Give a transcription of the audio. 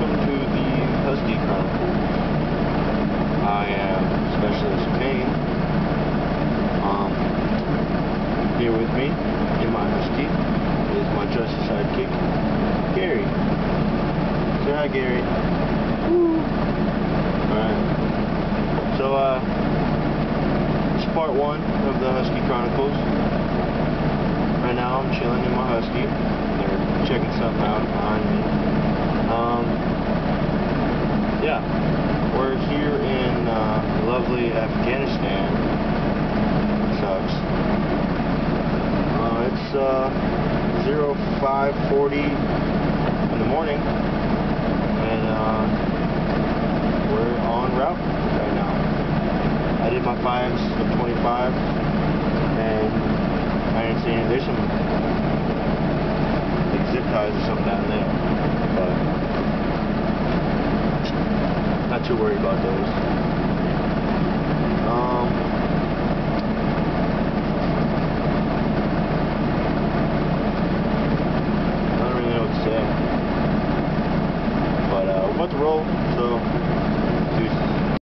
welcome to the Husky pool. I am Specialist Kane. Um, here with me in my Husky is my trusty sidekick, Gary. Say hi, Gary. Woo! Alright. So, uh, it's part one of the Husky Chronicles. Right now I'm chilling in my Husky. They're checking something out behind yeah, we're here in uh, lovely Afghanistan. Sucks. Uh, it's uh, 0540 in the morning, and uh, we're en route right now. I did my fives of 25, and I didn't see any. There's some zip ties or something down there, but not too worried about those. Um, I don't really know what to say. But uh, we're about to roll, so